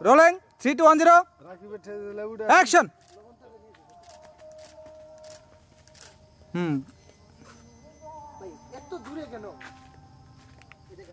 Rolling three two one zero action hmm এত দূরে কেন?